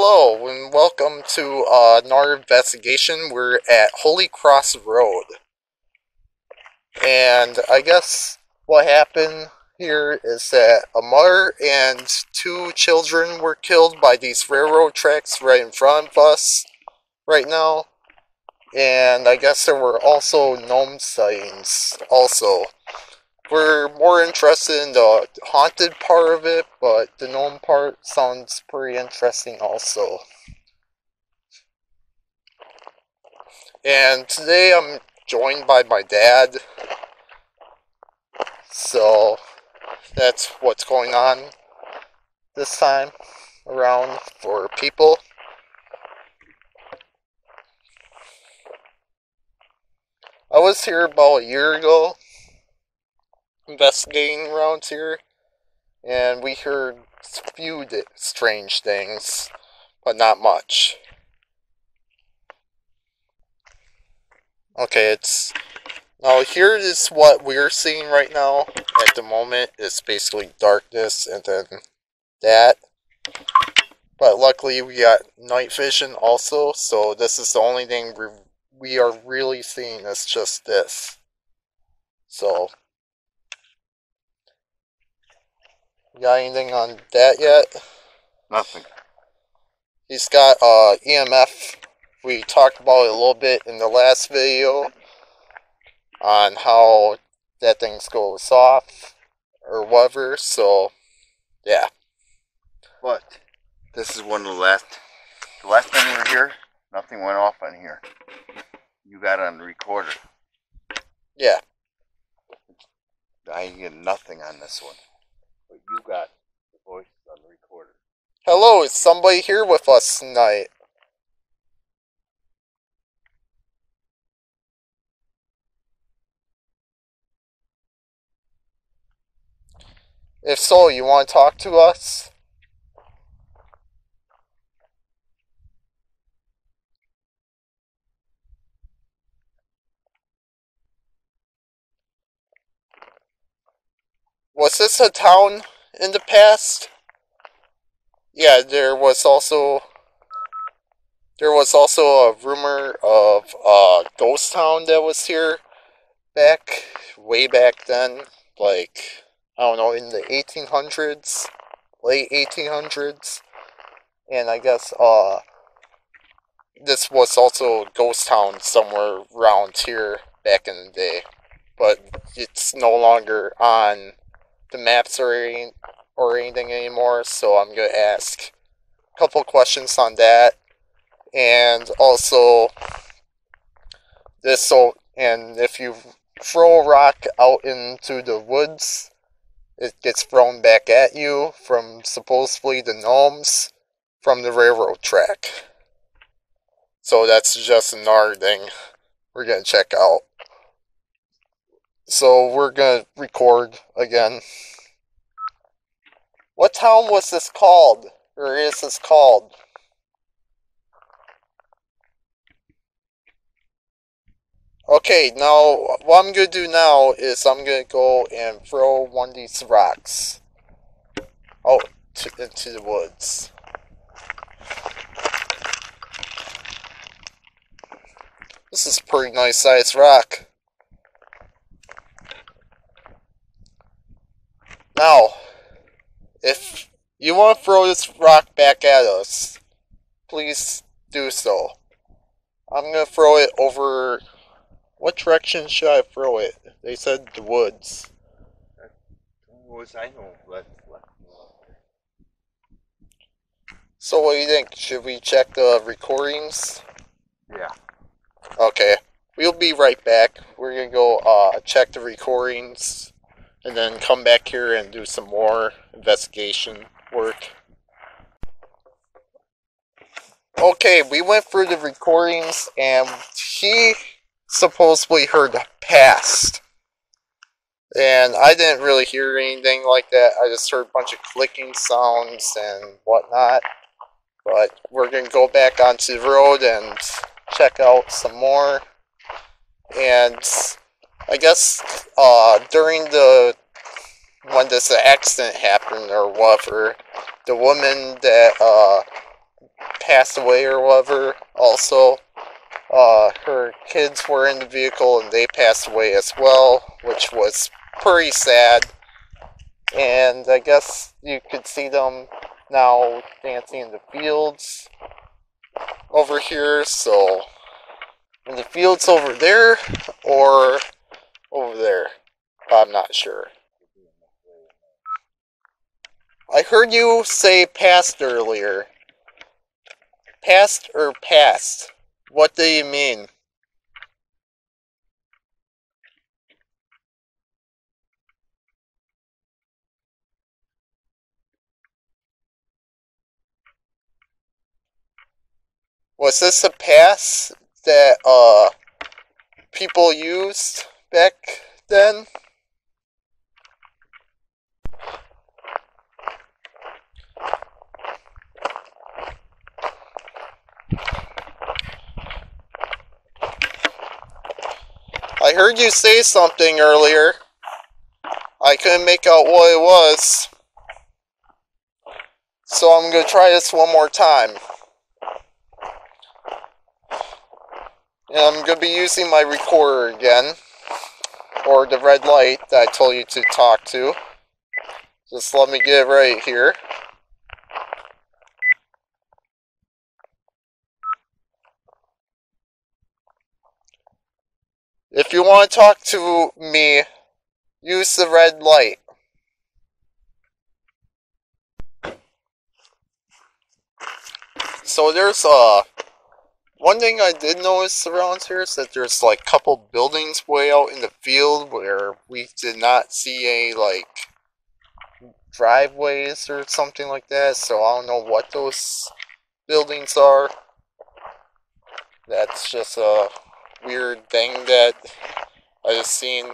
Hello and welcome to uh, another investigation. We're at Holy Cross Road. And I guess what happened here is that a mother and two children were killed by these railroad tracks right in front of us right now. And I guess there were also gnome sightings also. We're more interested in the haunted part of it, but the gnome part sounds pretty interesting also. And today I'm joined by my dad. So that's what's going on this time around for people. I was here about a year ago investigating around here, and we heard a few strange things, but not much. Okay, it's now here is what we're seeing right now at the moment. It's basically darkness and then that. But luckily we got night vision also, so this is the only thing we are really seeing is just this. So Got anything on that yet? Nothing. He's got uh, EMF. We talked about it a little bit in the last video on how that thing goes off or whatever. So, yeah. But this is one of the last. The last time we were here, nothing went off on here. You got it on the recorder. Yeah. I get nothing on this one but you got the voice on the recorder. Hello, is somebody here with us tonight? If so, you want to talk to us? Was this a town in the past? Yeah, there was also there was also a rumor of a ghost town that was here back way back then, like I don't know, in the 1800s, late 1800s, and I guess uh this was also ghost town somewhere around here back in the day, but it's no longer on the maps or, or anything anymore, so I'm going to ask a couple questions on that. And also, this so, and if you throw a rock out into the woods, it gets thrown back at you from supposedly the gnomes from the railroad track. So that's just another thing we're going to check out. So we're going to record again. What town was this called? Or is this called? Okay, now what I'm going to do now is I'm going to go and throw one of these rocks out to, into the woods. This is a pretty nice sized rock. Now, if you want to throw this rock back at us, please do so. I'm going to throw it over. What direction should I throw it? They said the woods. The Woods, I know. Left, left. So, what do you think? Should we check the recordings? Yeah. Okay. We'll be right back. We're going to go uh, check the recordings and then come back here and do some more investigation work. Okay, we went through the recordings and he supposedly heard a past. And I didn't really hear anything like that. I just heard a bunch of clicking sounds and whatnot. But we're going to go back onto the road and check out some more. And I guess uh, during the when this accident happened or whatever, the woman that uh, passed away or whatever. Also, uh, her kids were in the vehicle and they passed away as well, which was pretty sad. And I guess you could see them now dancing in the fields over here. So, in the fields over there or over there, I'm not sure. I heard you say past earlier. Past or past? What do you mean? Was this a pass that uh people used back then? I heard you say something earlier. I couldn't make out what it was. So I'm going to try this one more time. And I'm going to be using my recorder again. Or the red light that I told you to talk to. Just let me get right here. If you want to talk to me, use the red light. So there's uh one thing I did notice around here is that there's like a couple buildings way out in the field where we did not see any like driveways or something like that, so I don't know what those buildings are. That's just a weird thing that I just seen.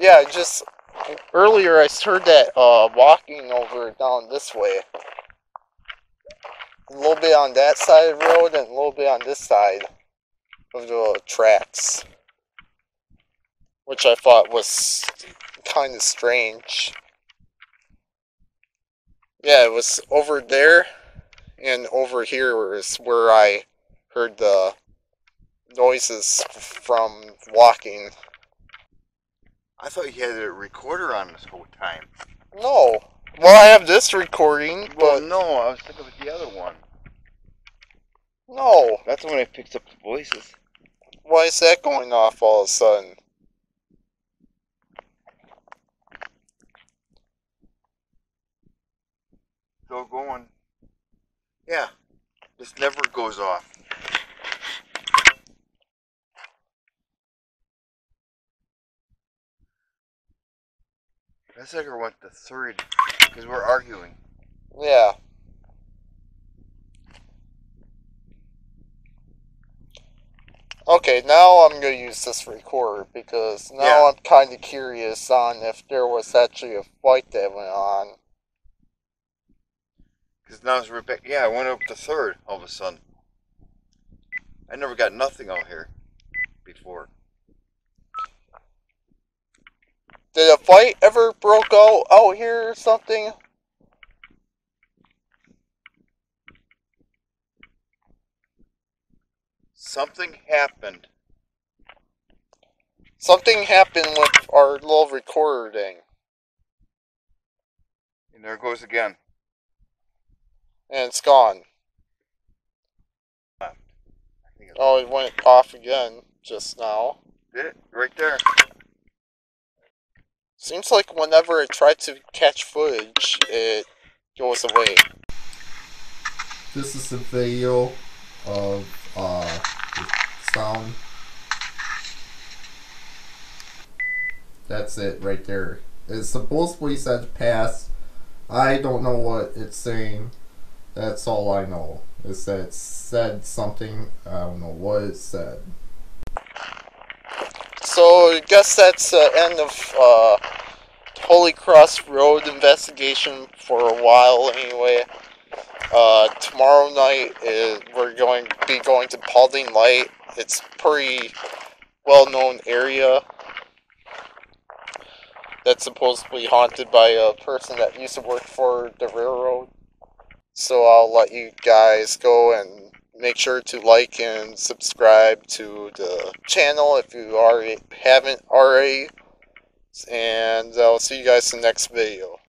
Yeah, just earlier I heard that uh, walking over down this way. A little bit on that side of the road and a little bit on this side of the tracks. Which I thought was kind of strange. Yeah, it was over there and over here is where I heard the noises from walking. I thought you had a recorder on this whole time. No. Well, I have this recording, Well, but no, I was thinking of the other one. no. That's the one that picks up the voices. Why is that going off all of a sudden? Still going. Yeah, this never goes off. That sucker went to third because we're arguing. Yeah. Okay, now I'm gonna use this recorder because now Yeah. I'm kind of curious on if there was actually a fight that went on. Because now it's back. Yeah, I went up to third all of a sudden. I never got nothing out here before. Did a fight ever broke out out here or something? Something happened. Something happened with our little recorder thing, And there it goes again. and it's gone. I think it's Oh, it went off again just now. Did it? Right there. Seems like whenever I try to catch footage, it goes away. This is a video of uh, the sound. That's it right there. It's supposedly said pass. I don't know what it's saying. That's all I know. It said it said something. I don't know what it said. So I guess that's the end of uh, Holy Cross Road investigation for a while anyway. Uh, tomorrow night is, we're going to be going to Paulding Light it's pretty well-known area that's supposedly haunted by a person that used to work for the railroad. So I'll let you guys go and make sure to like and subscribe to the channel if you already haven't already. And I'll see you guys in the next video.